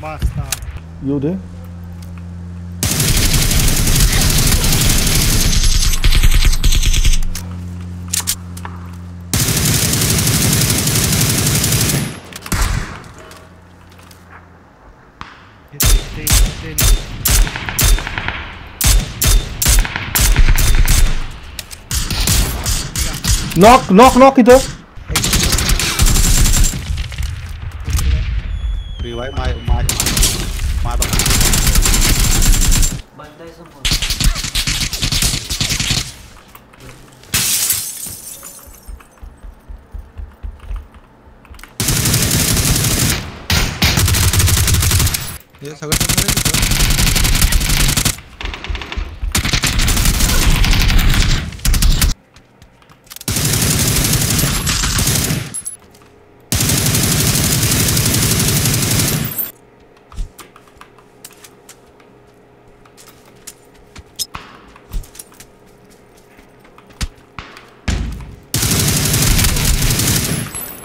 Basta. You there? Knock, knock, knock, idę. Knock knock इथं रिवाय my my माझा बंदाय समोर हे सगळं समोर आहे तिथं.